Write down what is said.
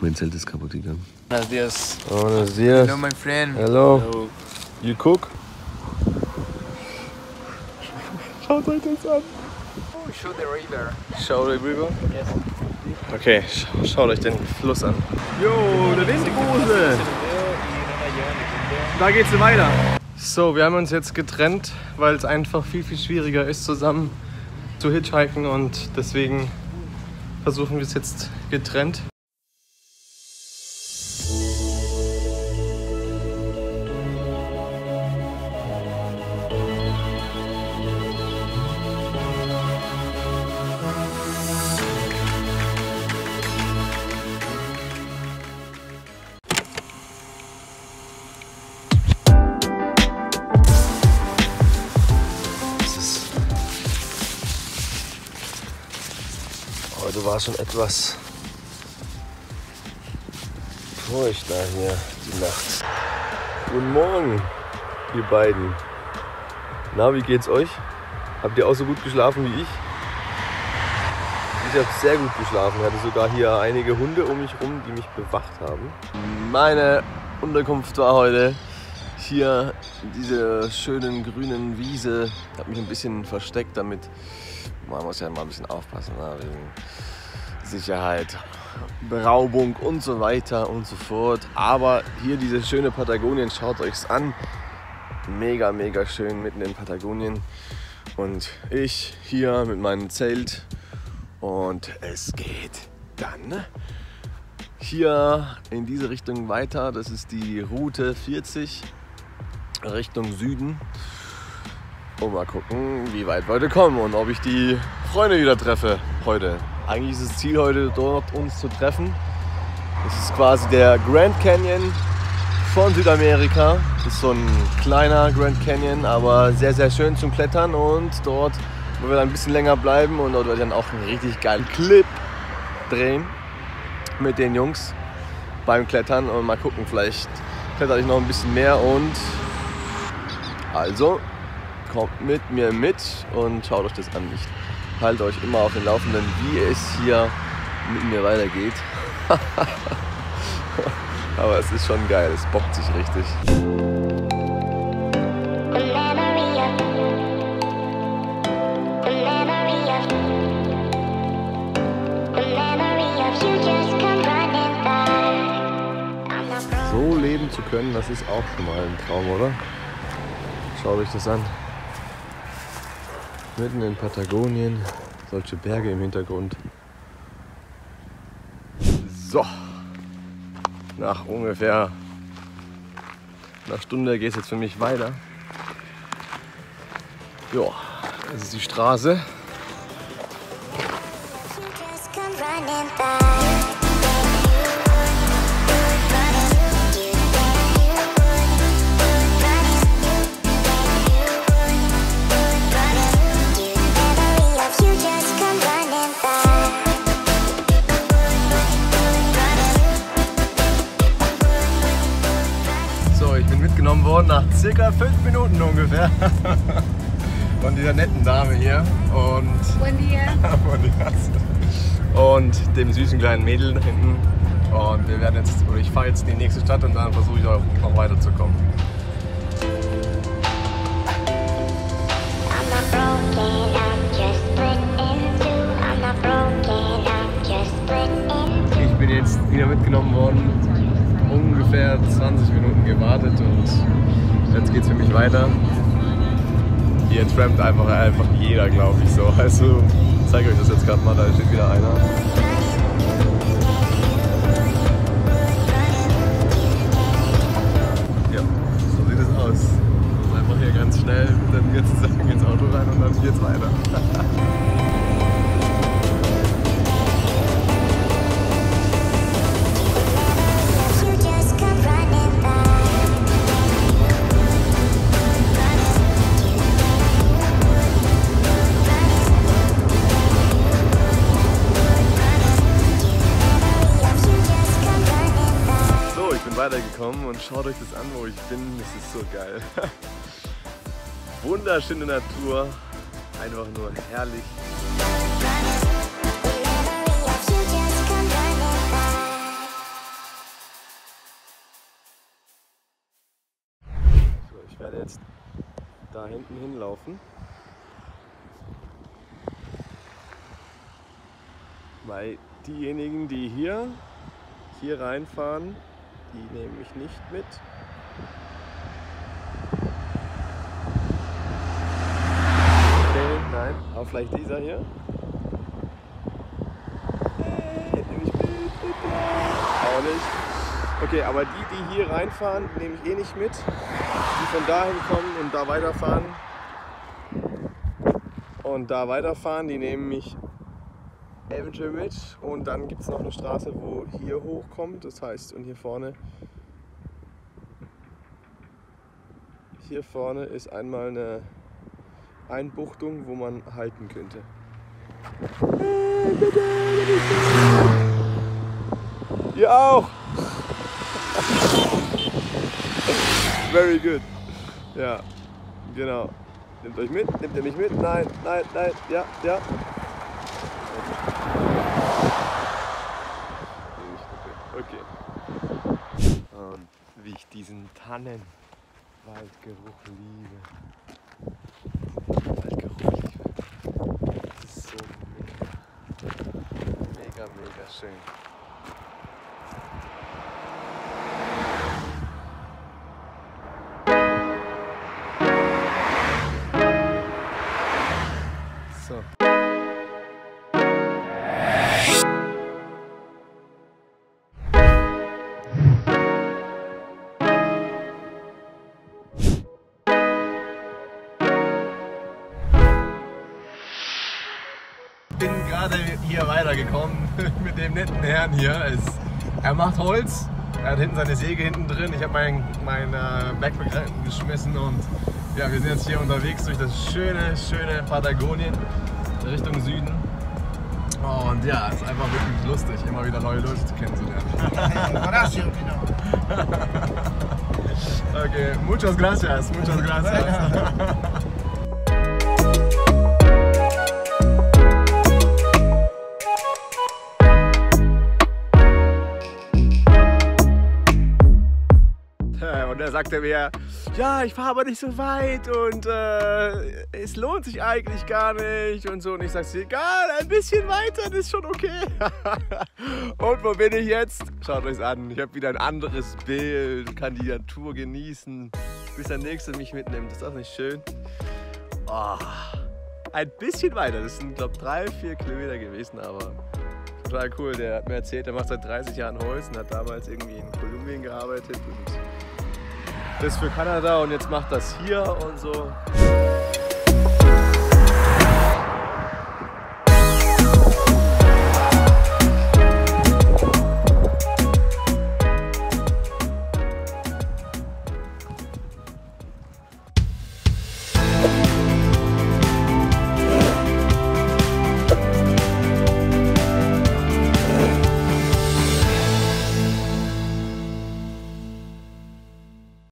Mein Zelt ist kaputt gegangen. Buenos dias. Buenos dias. Hello, my friend. Hello. Hello. You cook? Schaut euch das an. Oh, show the river. Show the river. Yes. Okay, sch schaut euch den Fluss an. Jo, der Windrose. Da geht's weiter. So, wir haben uns jetzt getrennt, weil es einfach viel, viel schwieriger ist, zusammen zu hitchhiken und deswegen versuchen wir es jetzt getrennt. Heute war schon etwas feuchter hier die Nacht. Guten Morgen, ihr beiden. Na, wie geht's euch? Habt ihr auch so gut geschlafen wie ich? Ich habe sehr gut geschlafen. Ich hatte sogar hier einige Hunde um mich rum, die mich bewacht haben. Meine Unterkunft war heute hier in dieser schönen grünen Wiese. Ich habe mich ein bisschen versteckt, damit man muss ja mal ein bisschen aufpassen ne? wegen Sicherheit, Beraubung und so weiter und so fort. Aber hier diese schöne Patagonien, schaut euch's an. Mega, mega schön mitten in Patagonien. Und ich hier mit meinem Zelt. Und es geht dann hier in diese Richtung weiter. Das ist die Route 40 Richtung Süden. Und mal gucken, wie weit wir heute kommen und ob ich die Freunde wieder treffe heute. Eigentlich ist das Ziel heute dort uns zu treffen. Das ist quasi der Grand Canyon von Südamerika. Das ist so ein kleiner Grand Canyon, aber sehr, sehr schön zum Klettern. Und dort wollen wir dann ein bisschen länger bleiben und dort werde ich dann auch einen richtig geilen Clip drehen mit den Jungs beim Klettern. Und mal gucken, vielleicht kletter ich noch ein bisschen mehr und also kommt mit mir mit und schaut euch das an. Ich halte euch immer auf den Laufenden, wie es hier mit mir weitergeht. Aber es ist schon geil, es bockt sich richtig. So leben zu können, das ist auch schon mal ein Traum, oder? Schaut euch das an. Mitten in Patagonien, solche Berge im Hintergrund. So, nach ungefähr einer Stunde geht es jetzt für mich weiter. Ja, das ist die Straße. Worden nach circa fünf Minuten ungefähr. Von dieser netten Dame hier und, und dem süßen kleinen Mädel da hinten. Und wir werden jetzt, oder ich fahre jetzt in die nächste Stadt und dann versuche ich auch noch weiterzukommen. Ich bin jetzt wieder mitgenommen worden, ungefähr 20 Minuten gewartet und jetzt geht's für mich weiter. Hier trampt einfach, einfach jeder, glaube ich so. Also, zeige euch das jetzt gerade mal, da steht wieder einer. Schaut euch das an, wo ich bin. Es ist so geil. Wunderschöne Natur. Einfach nur herrlich. So, ich werde jetzt da hinten hinlaufen. Weil diejenigen, die hier, hier reinfahren, die nehme ich nicht mit. Okay, nein, aber vielleicht dieser hier. Den nehme ich mit. Auch nicht. Okay, aber die, die hier reinfahren, nehme ich eh nicht mit. Die von dahin kommen und da weiterfahren. Und da weiterfahren, die nehmen mich eventuell mit. Und dann gibt es noch eine Straße, wo hier hochkommt. Das heißt, und hier vorne. Hier vorne ist einmal eine Einbuchtung, wo man halten könnte. Ihr auch! Very good. Ja, genau. Nehmt euch mit, nehmt ihr mich mit? Nein, nein, nein, ja, ja. Okay. Und wie ich diesen Tannenwaldgeruch liebe. Waldgeruch liebe. Das ist so mega, mega, mega schön. Bin gerade hier weitergekommen mit dem netten Herrn hier. Es, er macht Holz, er hat hinten seine Säge hinten drin. Ich habe mein, mein äh, Backpack geschmissen und ja, wir sind jetzt hier unterwegs durch das schöne, schöne Patagonien Richtung Süden. Und ja, es ist einfach wirklich lustig, immer wieder neue Leute kennenzulernen. Okay, muchas gracias, muchas gracias. Und er sagte mir, ja, ich fahre aber nicht so weit und äh, es lohnt sich eigentlich gar nicht und so. Und ich sagte, egal, ein bisschen weiter, das ist schon okay. und wo bin ich jetzt? Schaut euch an, ich habe wieder ein anderes Bild, kann die Natur genießen, bis der Nächste mich mitnimmt. Ist das nicht schön? Oh, ein bisschen weiter, das sind glaube drei, vier Kilometer gewesen, aber total cool. Der hat mir erzählt, er macht seit 30 Jahren Holz und hat damals irgendwie in Kolumbien gearbeitet und das für Kanada und jetzt macht das hier und so.